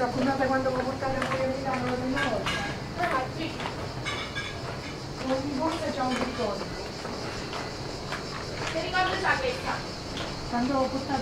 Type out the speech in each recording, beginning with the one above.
sono accorta quando l'ho portata poi a Milano la prima volta. Ogni volta c'è un ricordo. Ti ricordo già questa? Quando ho portato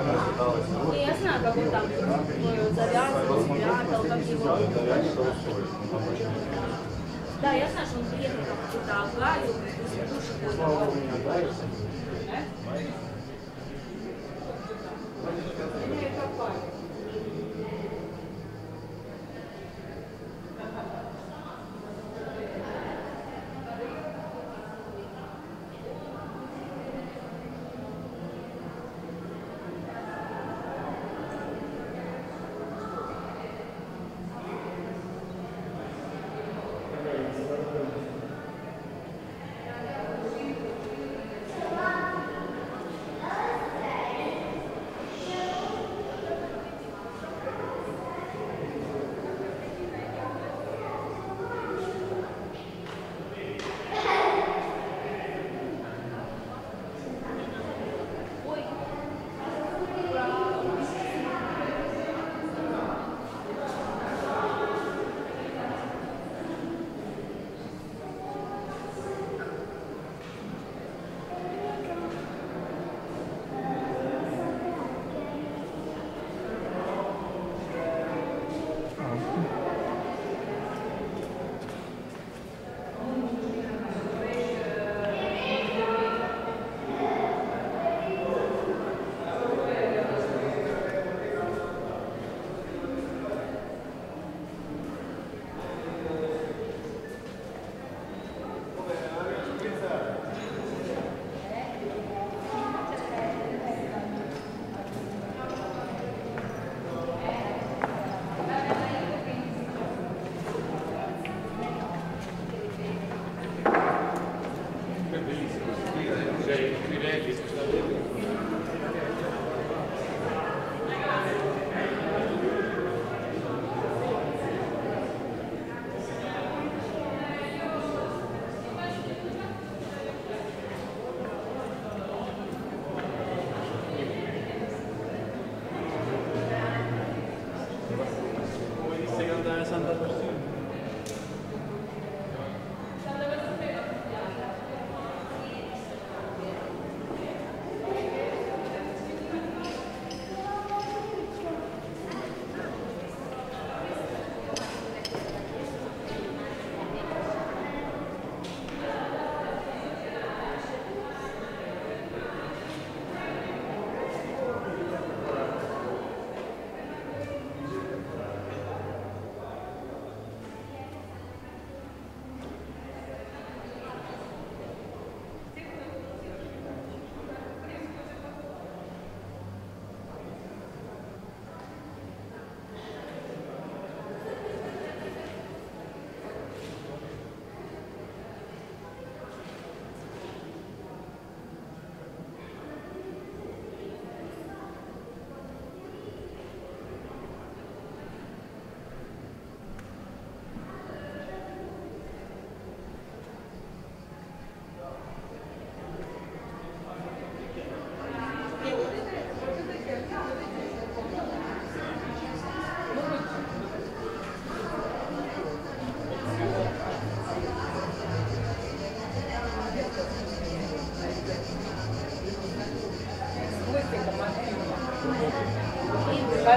Я знаю, как он там завязывал, как его... Да, я знаю, что он приехал как-то, а Гарри,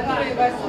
Спасибо.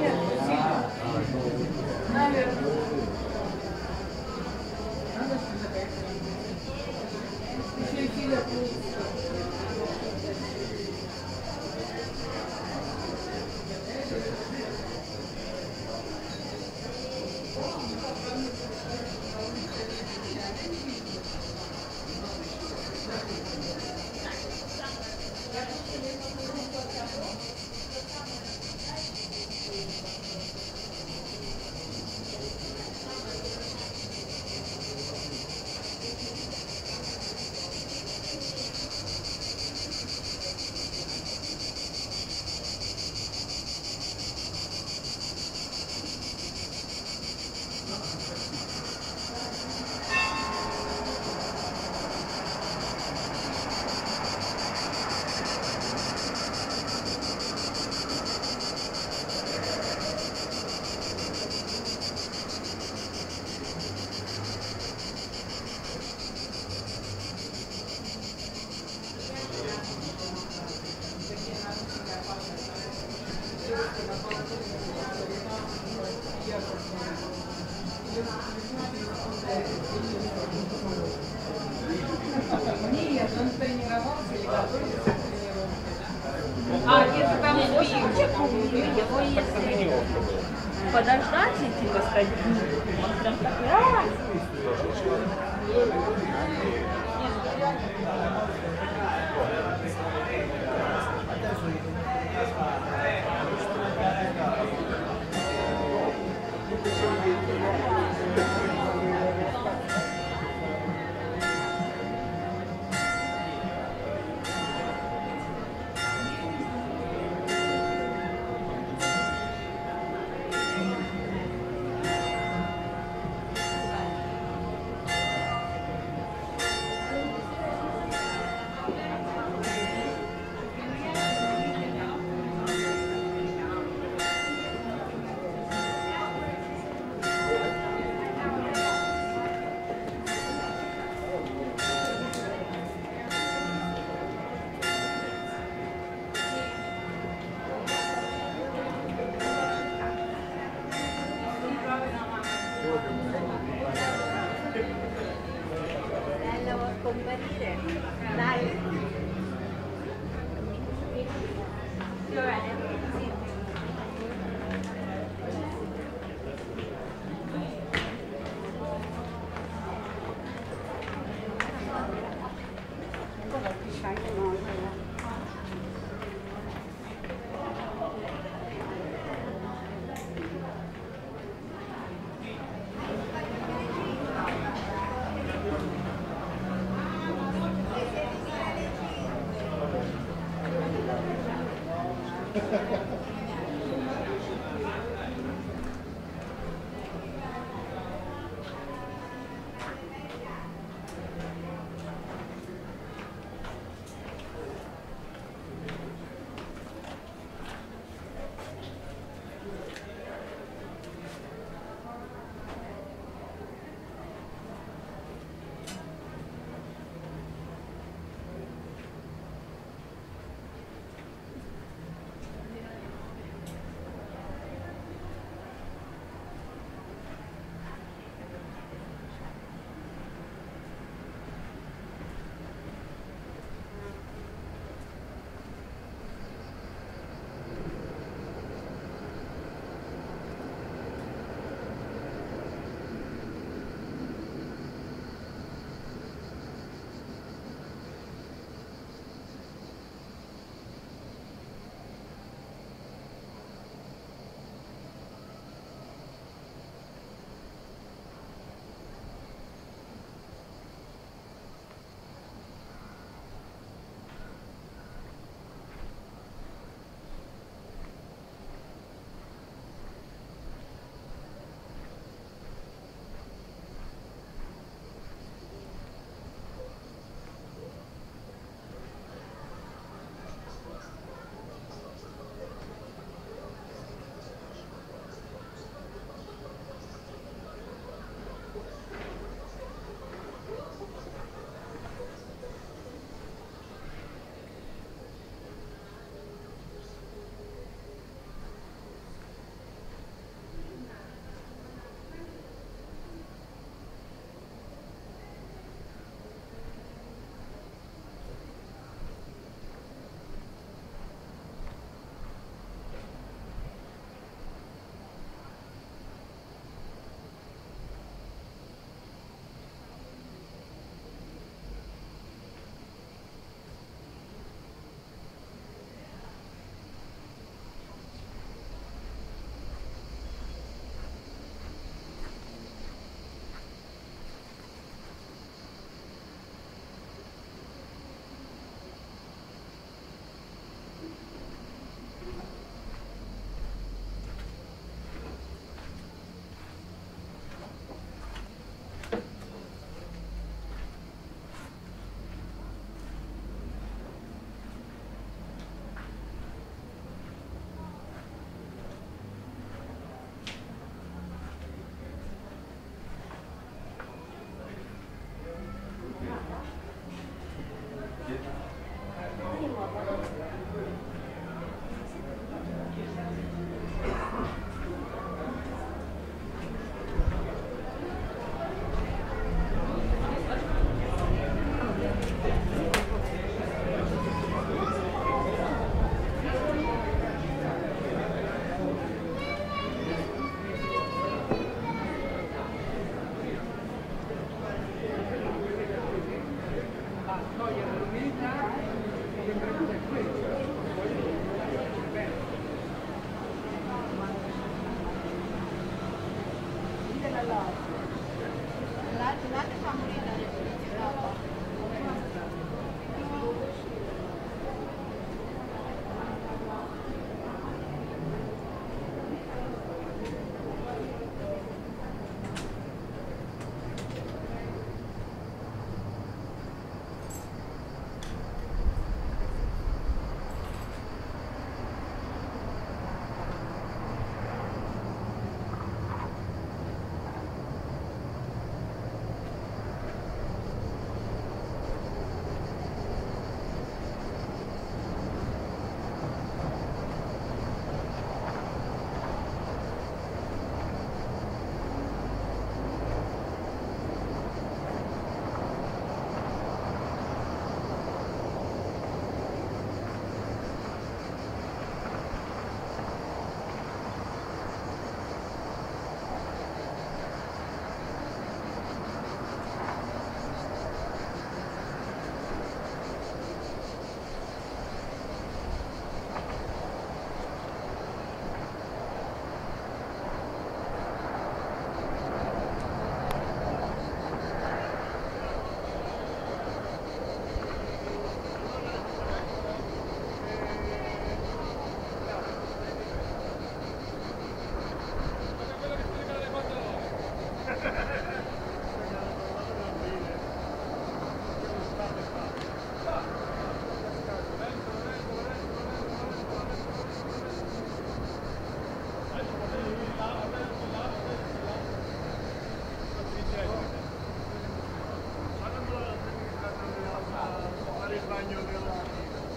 Bagno della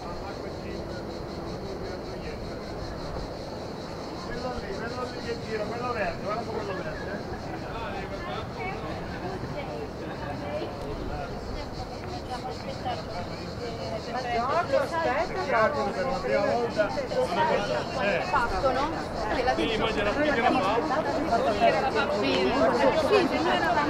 all'acqua Quello lì, quello lì che gira, quello verde, guarda quello verde. Ma Giorgio, aspetta, Miracolo per la prima volta. Eh, fatto, no? sì, poi gliela spiegherà fa. Sì, se noi eravamo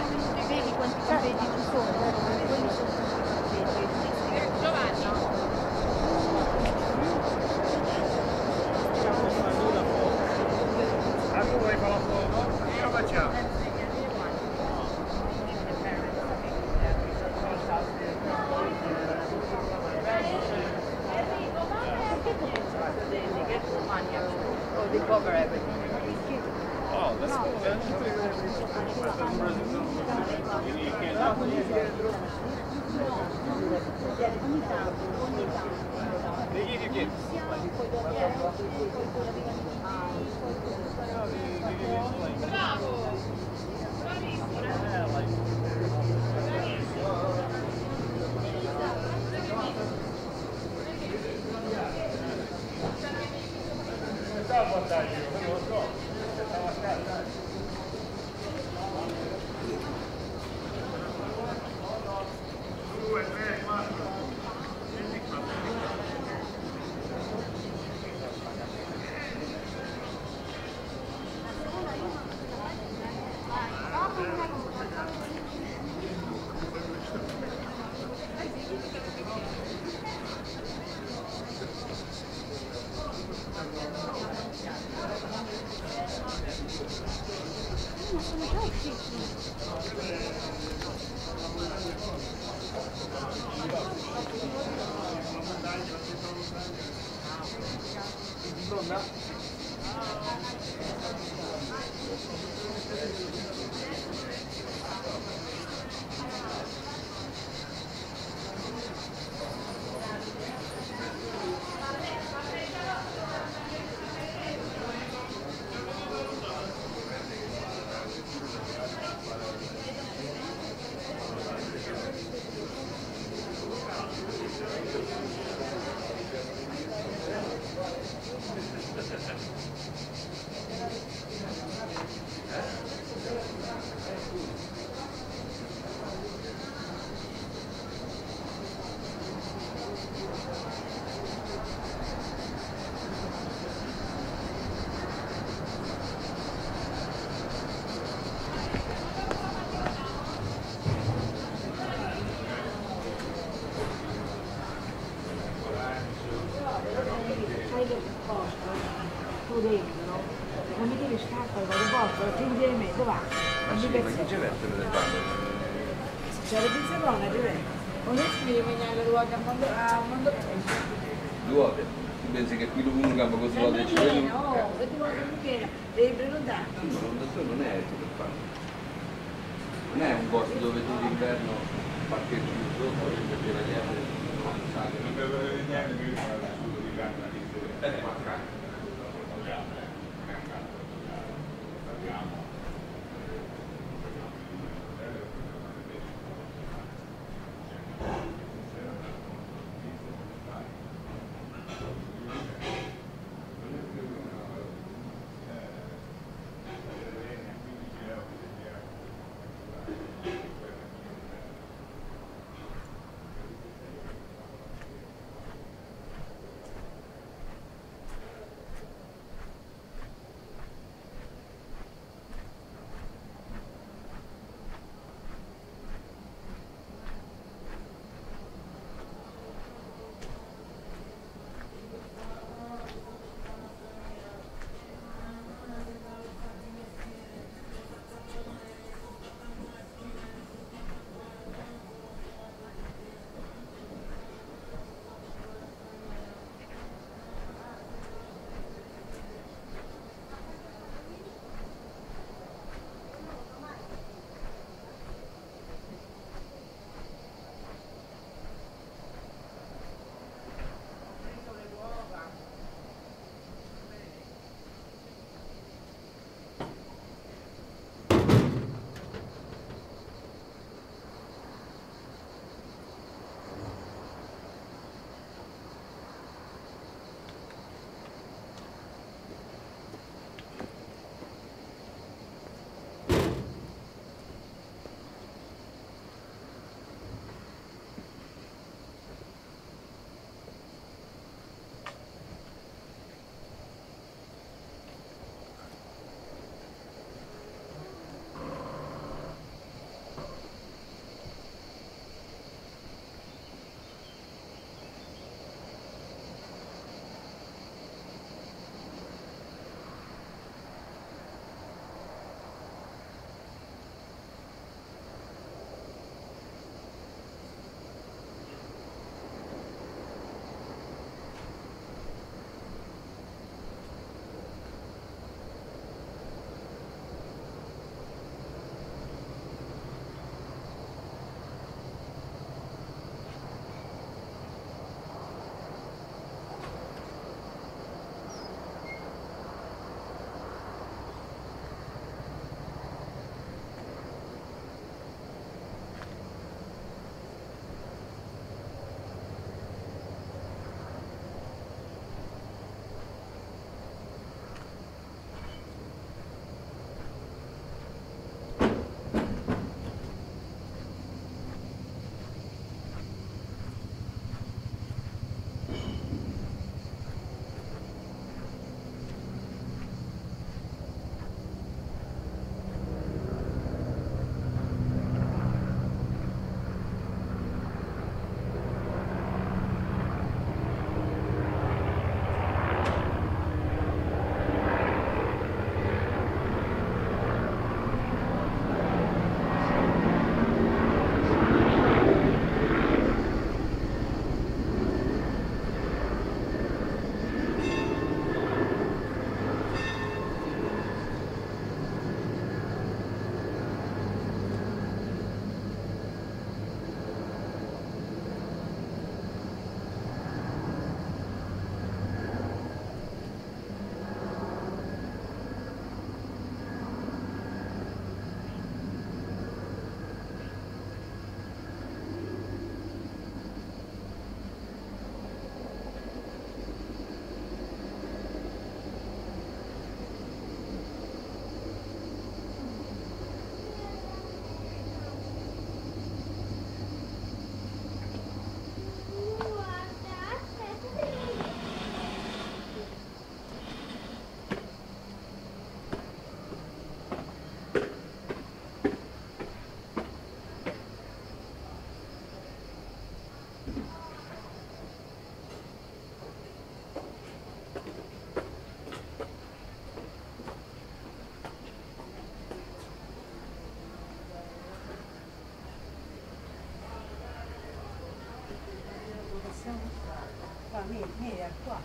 这没没也错。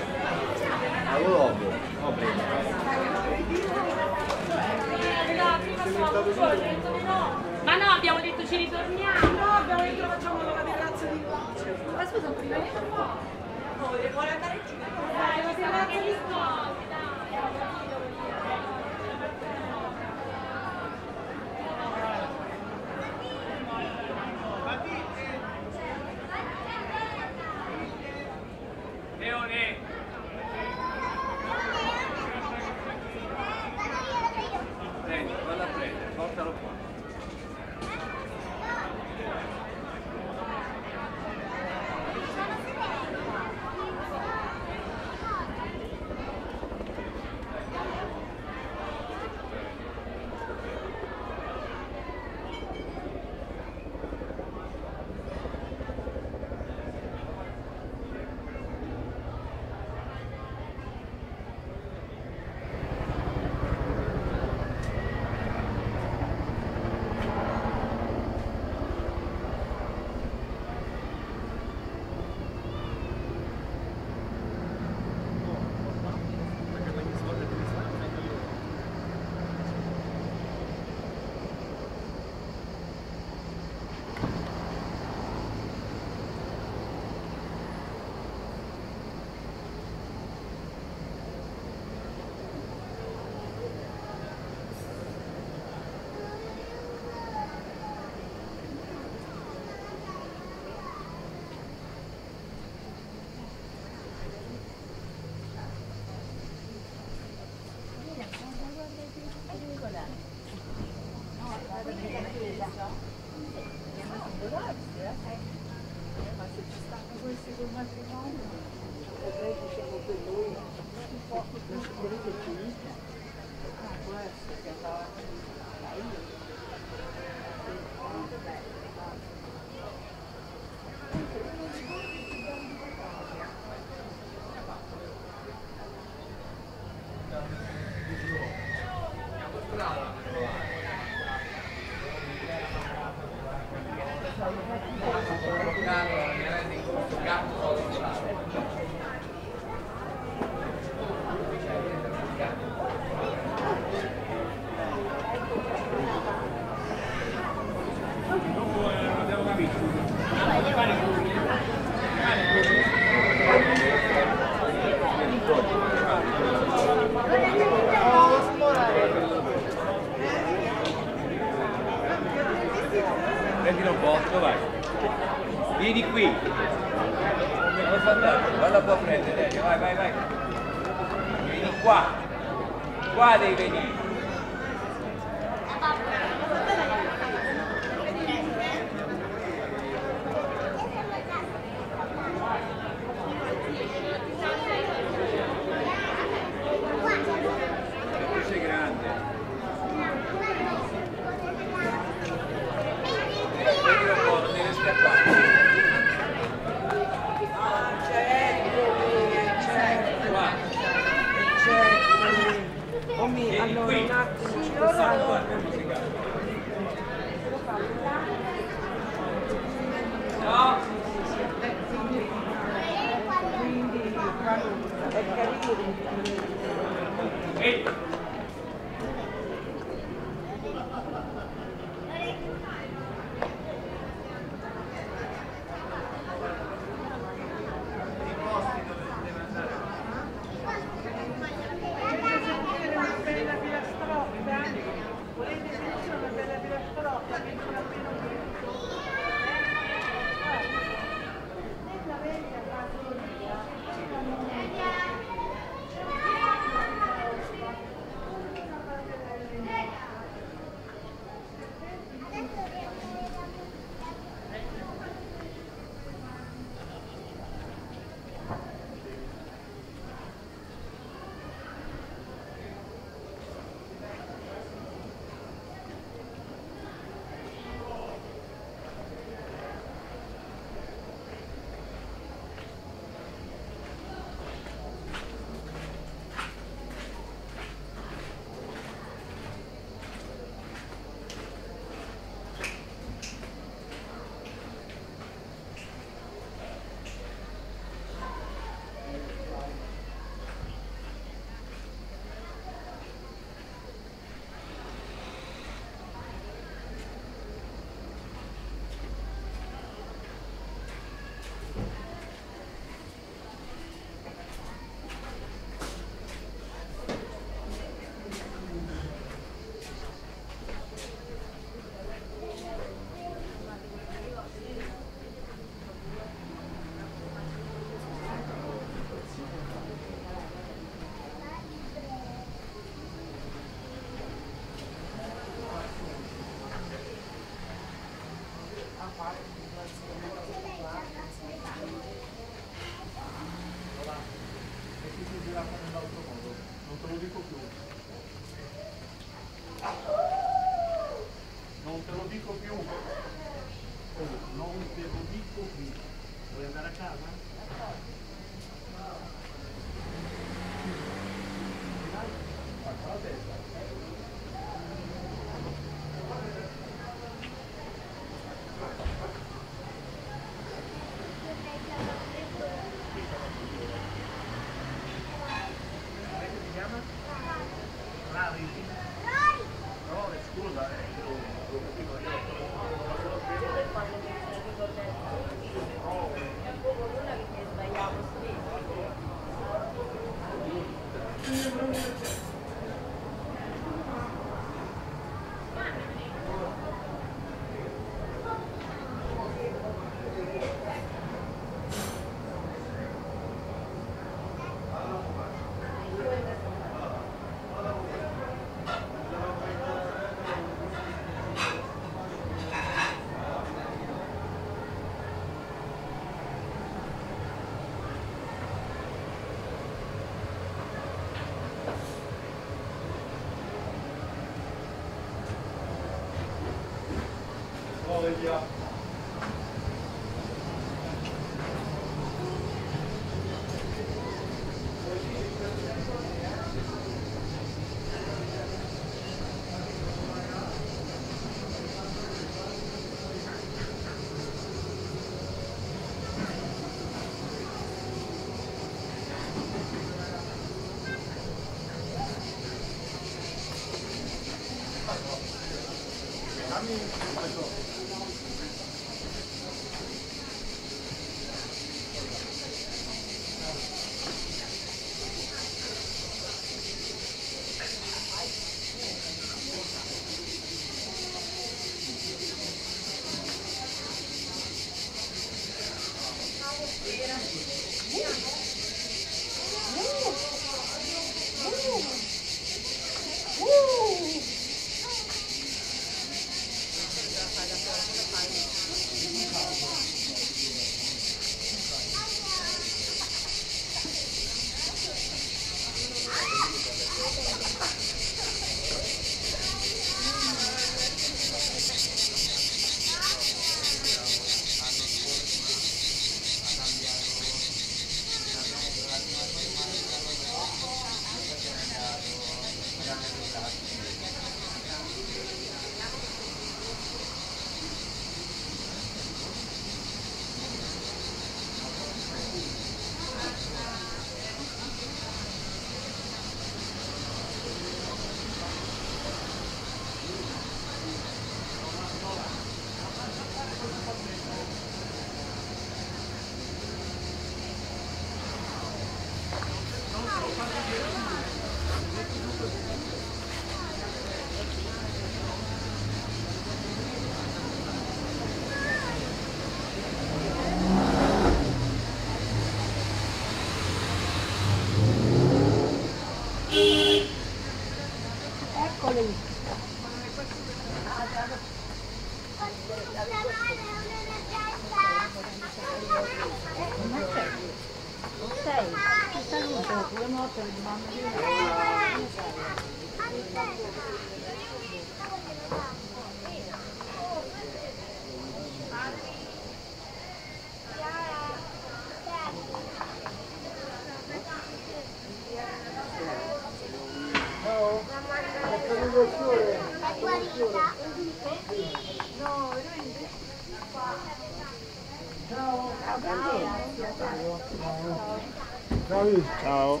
Ciao.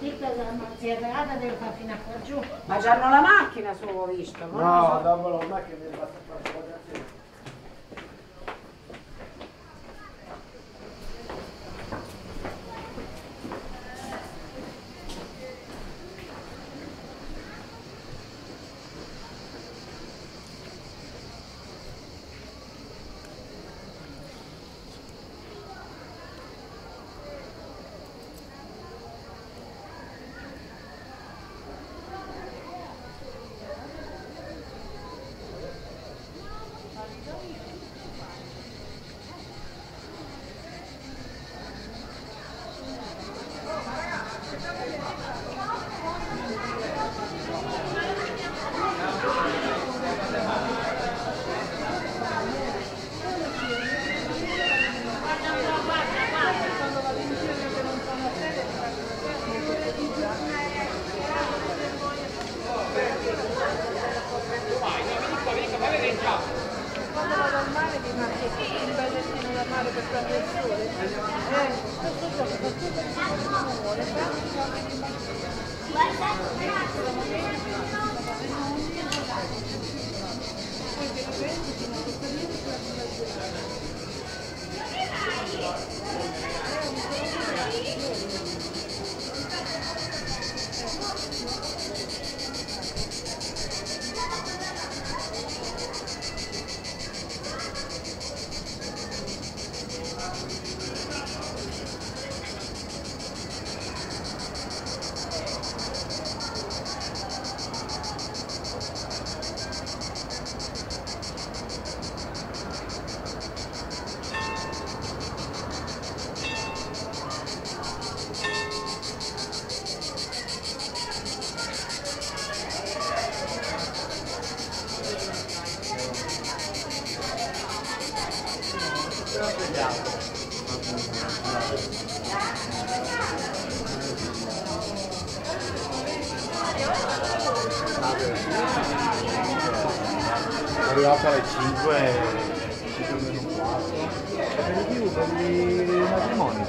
Vestita della mazziata deve fare fino a qua giù. Ma già la macchina su ho visto, lo No, so. dopo che mi basta fare Arrivato alle 5 5 meno un quarto. Aperitivo per i matrimoni.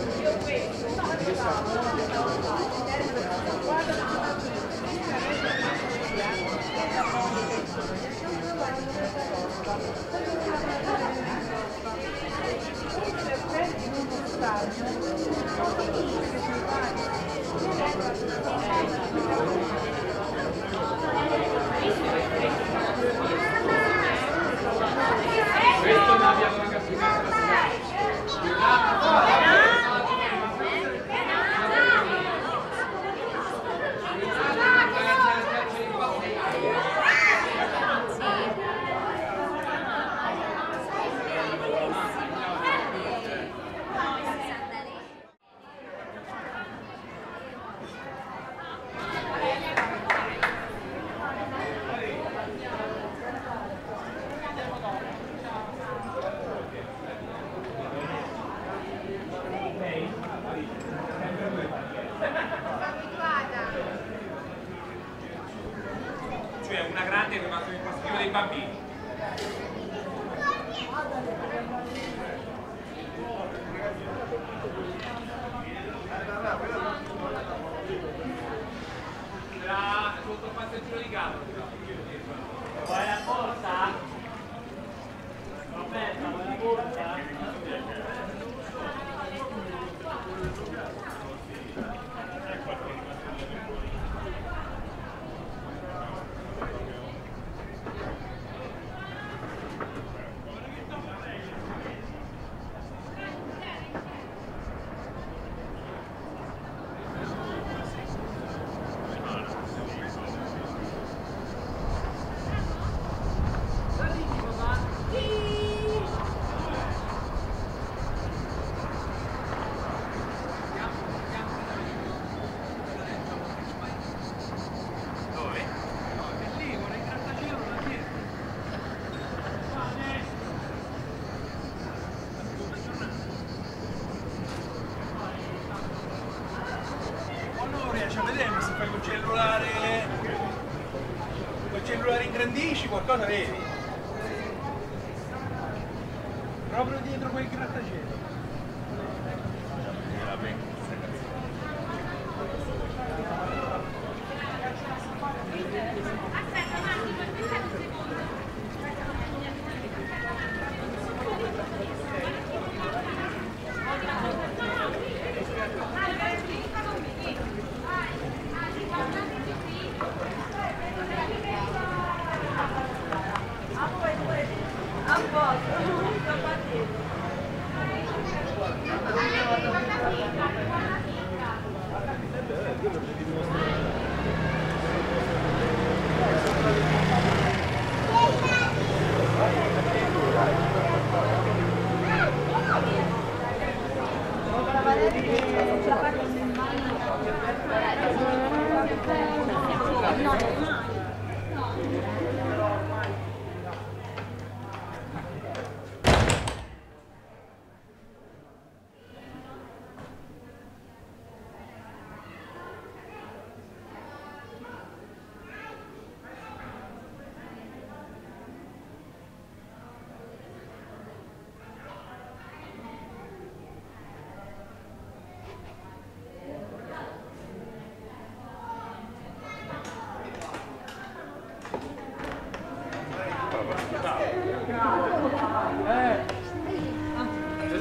이번 회.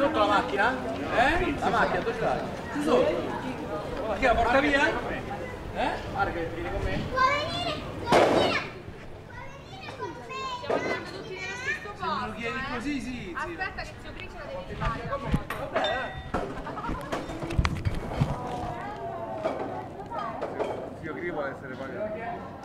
Sei sotto la macchina? Eh? La macchina, dove ce l'hai? Sei sotto? Che la porta via? Eh? Guarda che vieni con me. Se me lo chiedi così, sì. sì. Aspetta che zio Grigio la devi fare. Vabbè, eh. Zio Gri vuole essere pagato.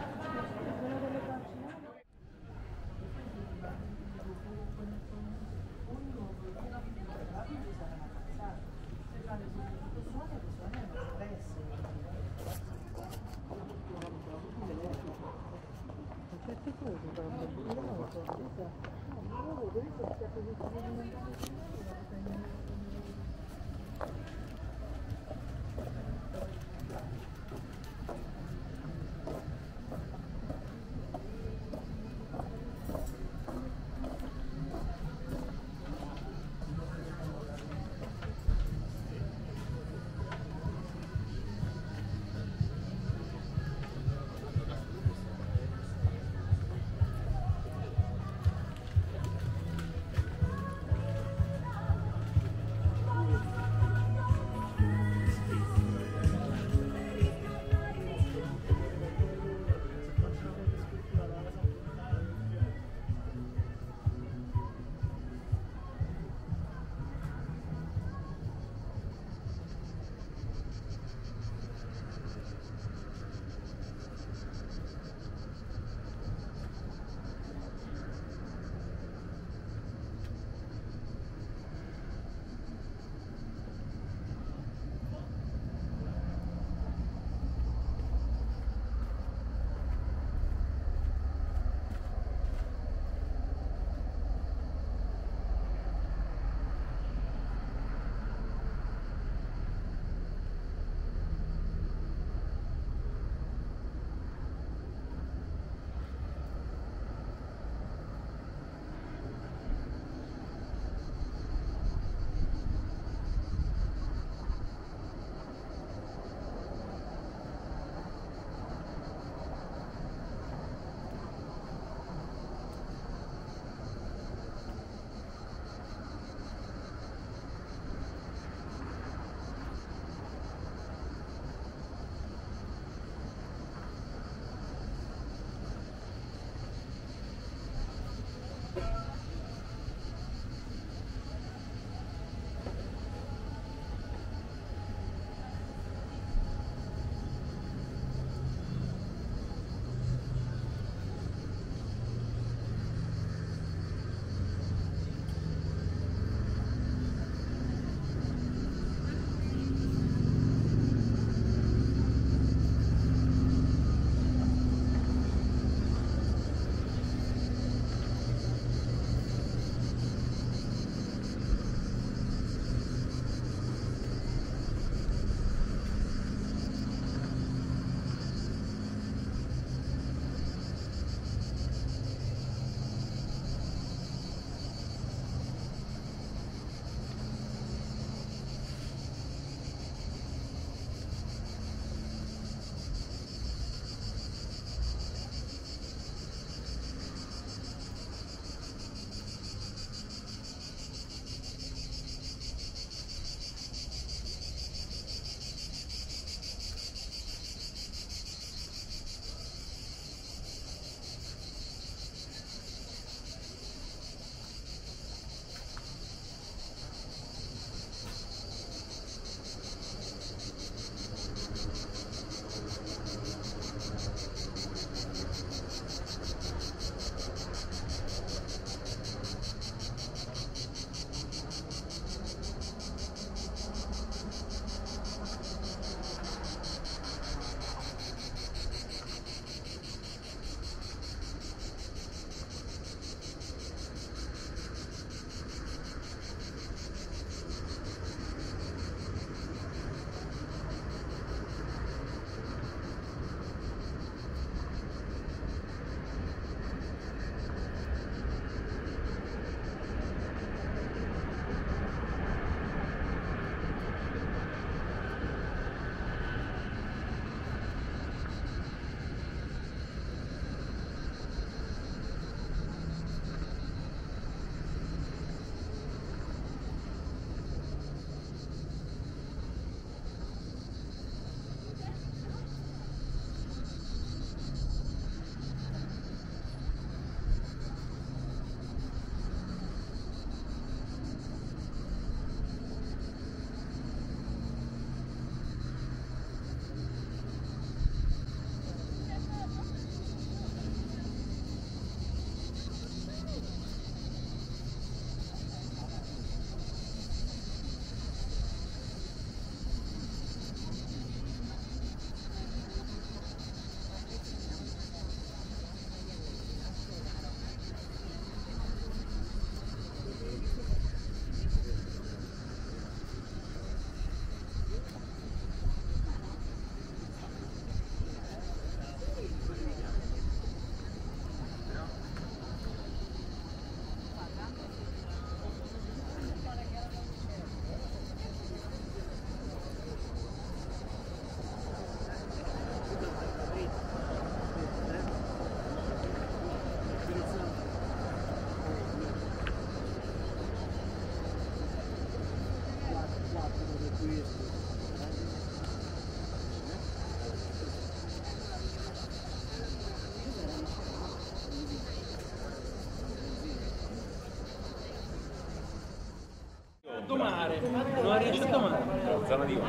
Zona di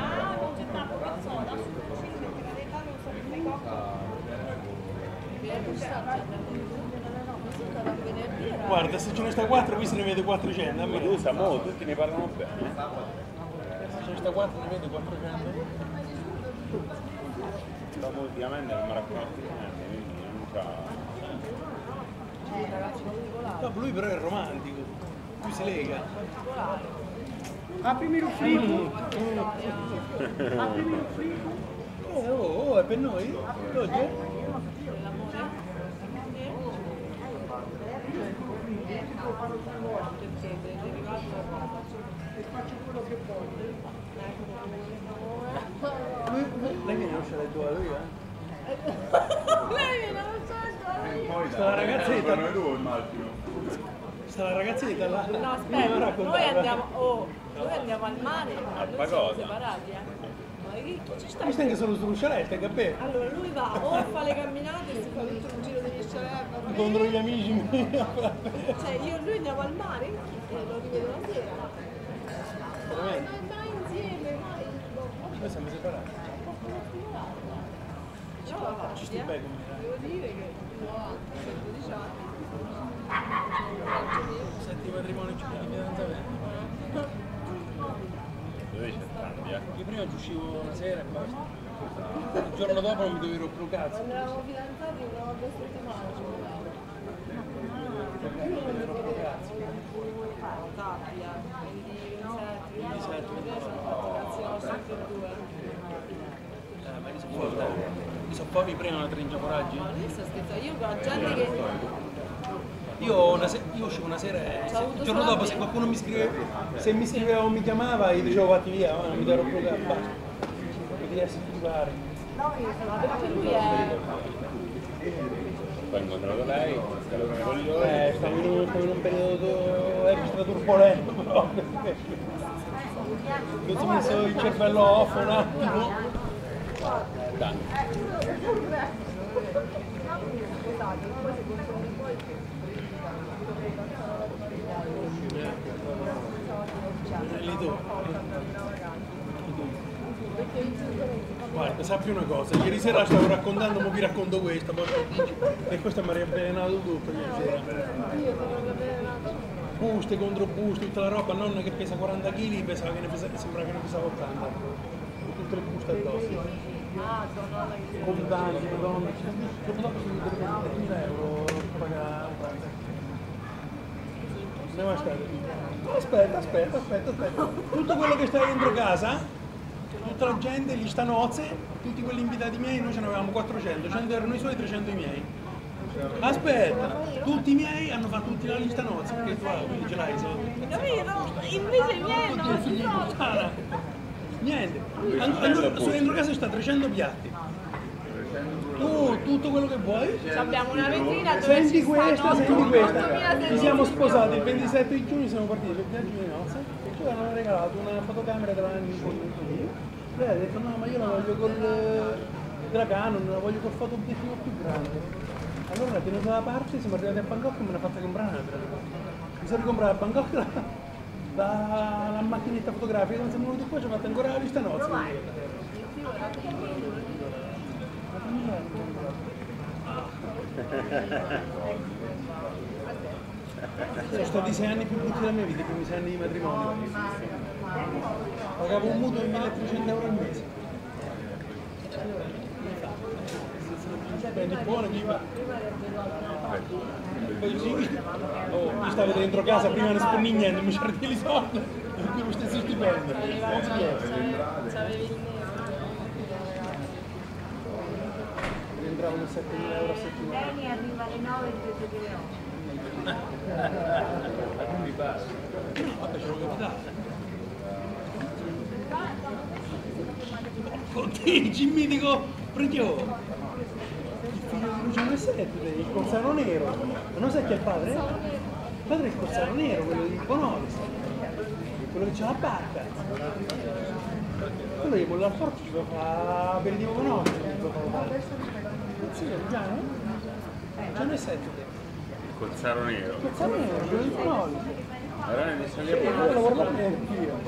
canzone, Guarda, se ce ne sta 4 qui se ne vede 400. A me sa mo, tutti ne parlano bene. se ce ne sta 4 ne vede 400. Dopo ultimamente non mi racconti niente, quindi non c'ha... No, lui però è romantico. Lui si lega. Aprimi il frigo. Eh, oh, oh, è per noi? Oggi? Lui- Lei viene a uscire il tuo lui, eh? Lei non lo so, Sta la ragazzetta, sta la ragazzetta là. No, Mi aspetta, noi andiamo, oh, noi andiamo al mare, ma noi siamo separati, eh. Ma chi, chi ci sta? Mi stai che sono sullo scialette, capito? Allora lui va o fa le camminate e si fa tutto un giro degli scialette. Contro gli amici miei. Cioè io e lui andiamo al mare e lo rivedo la sera. Veramente? Ma dai insieme, vai. Noi siamo separati. No, Ci sto bene come devo dire che no, 110 anni. Senti matrimoni ci di fidanzamento. 12 anni, eh. Io prima ci uscivo la sera e basta. Il giorno dopo non mi dovevo più cazzo. Quando eravamo fidanzati una volta a settimana ci volevamo. Tappia, 27, 27. noi siamo fatti cazzi nostri tutti e due. Eh, ma mi sono. Mi poi mi prendono tre ingiaporaggi. Ma lui sta scherzando, io la gente che Io, una se- io uscivo una sera e avuto il giorno dopo se qualcuno mi scriveva, se mi scriveva o mi chiamava, io dicevo vatti via, ma non mi darò più cazzo, basta. Potevi essere più pare. perché lui è Poi ho incontrato lei, i coglioni. Eh, stavo in un, stavo in un periodo extra turbolento però. Mi sono messo il cervello off un attimo. Dai. Guarda, sappi una cosa, ieri sera stavo raccontando, ma vi racconto questa, e questo mi ha riavvelenato tutto ieri sera. Buste contro buste, tutta la roba, nonna che pesa 40 kg, pensava che ne pesa, sembrava che ne pesava 80. Tutte le buste addosso. Contanti, madonna, dopo sono venuti 30.000 euro pagare. Andiamo a stare. Aspetta, aspetta, aspetta, aspetta. Tutto quello che sta dentro casa, tutta la gente, gli stanozze, tutti quelli invitati miei, noi ce ne avevamo 400, 100 erano i suoi, 300 i miei. Aspetta, tutti i miei hanno fatto tutti la lista nozze, perché tu ah, quindi ce l'hai i soldi. Capito? Invece niente, non si Figlio di so. puttana. Niente, An- allora, su dentro casa sta 300 piatti. Tu, tutto quello che vuoi. Abbiamo una vetrina dove Senti ci questa, stanno senti questa. 8.000 Ci siamo sposati il 27 di giugno, siamo partiti per il viaggio di nozze e ci hanno regalato una fotocamera della Nikon così. Lei ha detto no, ma io la voglio col della Canon, la voglio col fotoobiettivo più grande. Allora l'ha tenuta da parte, siamo arrivati a Bangkok e me ne ha fatta comprare un'altra. Mi sono ricomprato a Bangkok la, la, la macchinetta fotografica, non siamo venuti qua, ci ho fatto ancora la lista nozze. Sono stati sei anni più brutti della mia vita, i primi sei anni di matrimonio. Pagavo un mutuo di 1300 euro al mese. Prendi buono va. Poi sì, oh, io stavo dentro casa, prima non spenni niente, mi certi i soldi, cui lo stesso stipendio. Non si riesce. Rientravano 7.000 euro a settimana. Lei arriva alle 9 e chiude alle 8. Vabbè, ce l'ho capitato. Conteggi, mi dico, prendiamo. Il figlio di Luciano e Sette, il corsaro nero. Ma non sai chi è il padre? Il padre è il corsaro nero, quello di Bonolis. Quello che c'ha la barca. allora io mollare il porto ci aperitivo con oggi. Sì, Giano? Giano e sette. Col saro nero. Pensavo nero, quello di Finoli. Allora ne sono Sì, lavoro là anch'io.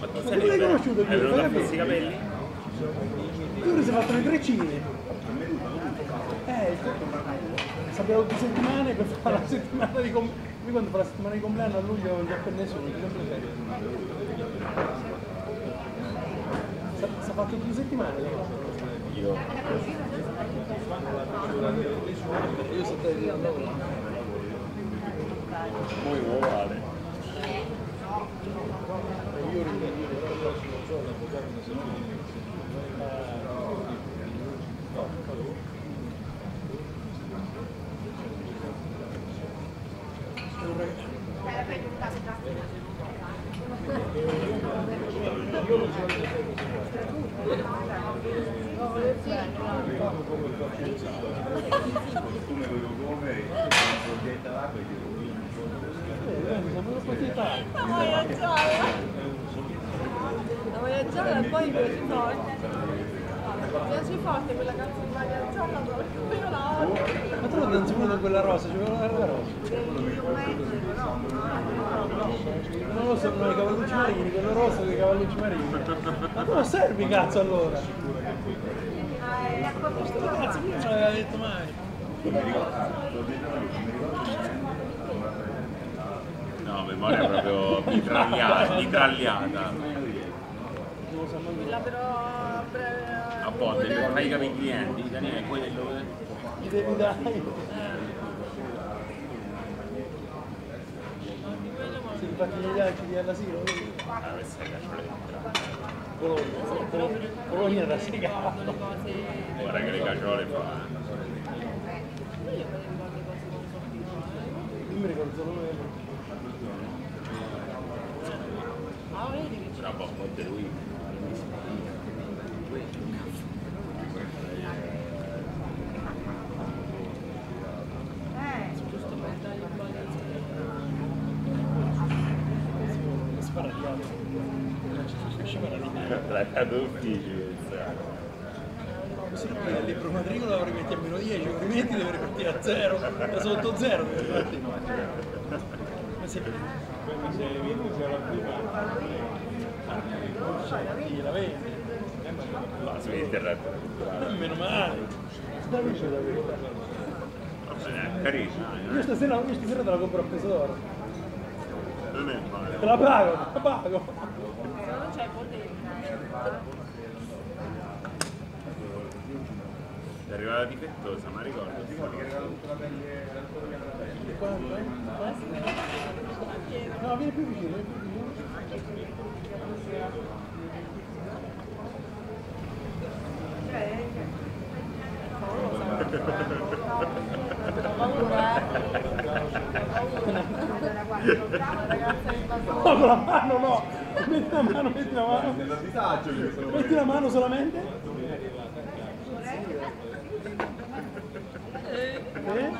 Ma tu sei l'hai conosciuto Giulio, venuto a fai farsi i capelli? Tu ti sei fatto le treccine. Eh, sappiamo due settimane per fare la settimana di compleanno. Lui quando fa la settimana di compleanno a luglio non gli ha per nessuno, ti sempre serio. Si è fatto due settimane. Io. Io so te di lavoro. Muy uguale. Io ricordo. Tu me lo come una bolletta d'acqua e Eh, siamo una proprietà. La maglia gialla. La maglia gialla e poi invece no. Mi piace forte quella cazzo di maglia gialla, però io la odio. Ma tu non danzi pure con quella rosa, c'è quella rosa. Non lo so, no, i cavallucci marini, quello rosso con i cavallucci marini. Ma tu lo servi cazzo allora? Cazzo, prima non l'aveva detto mai. No, memoria proprio mitragliata, mitragliata. Quella però a breve. A volte per fare i capi clienti, Daniele, poi devi dare. Se infatti gli ghiacci alla sera, vedi? Ah, questa è la. Bologna. Bologna era segato. Guarda che le caciole fa. Io mi ricordo solo quello. Però boh, un po' di lui. Di alto. La capo ufficio Se non prendi il libro matricola lo rimetti a meno 10, lo rimetti deve ripartire a 0, da sotto 0 deve ripartire. Ma se Sì, la vedi? Ma su internet. Eh, Meno male. Da vicino da verità. Io stasera, io stasera te la compro a tesoro. Non è male. Te la pago, te la pago. Se non c'è potenza. È arrivata difettosa, ma ricordo. Quanto? No, vieni più vicino, vieni più vicino. No, con la mano no! Metti la mano, metti la mano! Metti la mano solamente? Eh?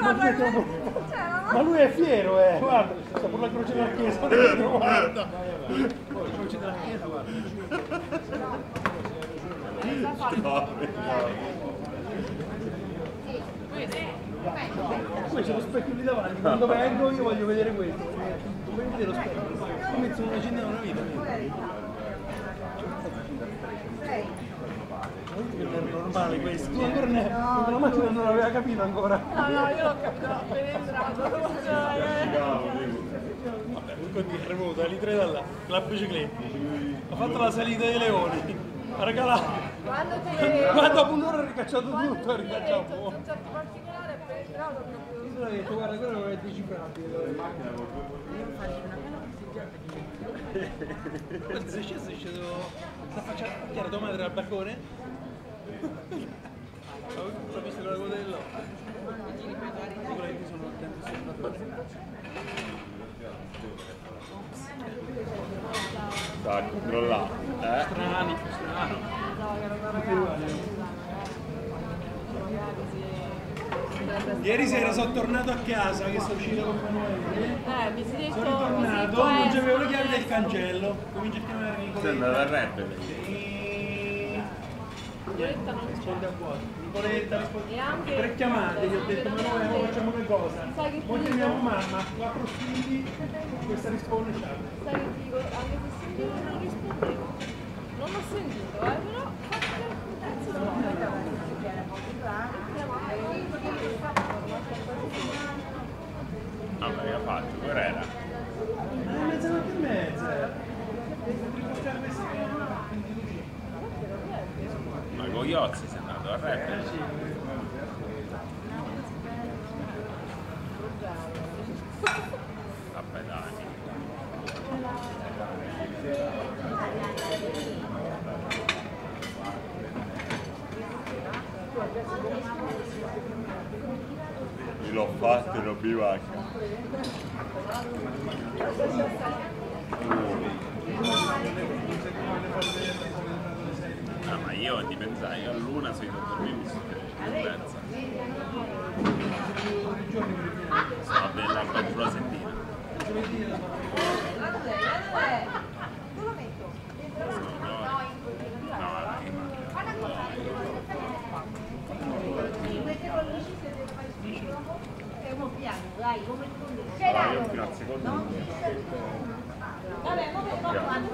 Ma, metti la- ma lui è fiero, eh! Guarda, sta pure la croce della chiesa dentro, guarda! La croce della chiesa, guarda! Qui c'è lo specchio lì davanti, quando vengo io voglio vedere questo. Voglio vedere lo specchio. Come sono una cena una vita. Non normale questo. Tu ancora ne la macchina non l'aveva capito ancora. No, no, io l'ho capito appena entrato. Vabbè, quindi è venuto lì tre da là, la bicicletta. Ha fatto la salita dei leoni. Ha regalato. Quando ti Ma dopo un'ora ha ricacciato tutto, ha ricacciato detto fuori. un certo particolare appena entrato. Io ho detto guarda quello non è decifrabile. Guarda, sei sceso, sei sceso. Sta facendo. Chi era tua madre al balcone? Ho visto con la coda dell'occhio. Sicuramente sono attento osservatore. Sta a controllare. Eh? Strani, strani. Tutti uguali. Ieri sera sono tornato a casa che sono uscito con Manuele. Eh, mi si detto... Sono ritornato, non c'avevo le chiavi del cancello. Comincio a chiamare Sei Nicoletta. andato al rap? E... Nicoletta non c'è. Risponde a vuoto. Nicoletta risponde. E anche- Tre chiamate, gli ho detto Manuele, ora facciamo una cosa. Poi chiamiamo mamma, quattro figli, questa risponde ciao. Sai che ti dico, anche se sentivo non rispondevo. Non l'ho sentito, eh, però... Vabbè, che faccio? Ora era. Ah, mezzanotte e mezza. Ma con Iozzi sei andato al rap? Fatto e non mi manca. Ah, ma io ti pensai, io a luna sono andato a dormire su tre e mezza. Sono bella a quattro la settimana. Sono no, dai, ma dai, io fino al secondo non Vabbè, ma per quando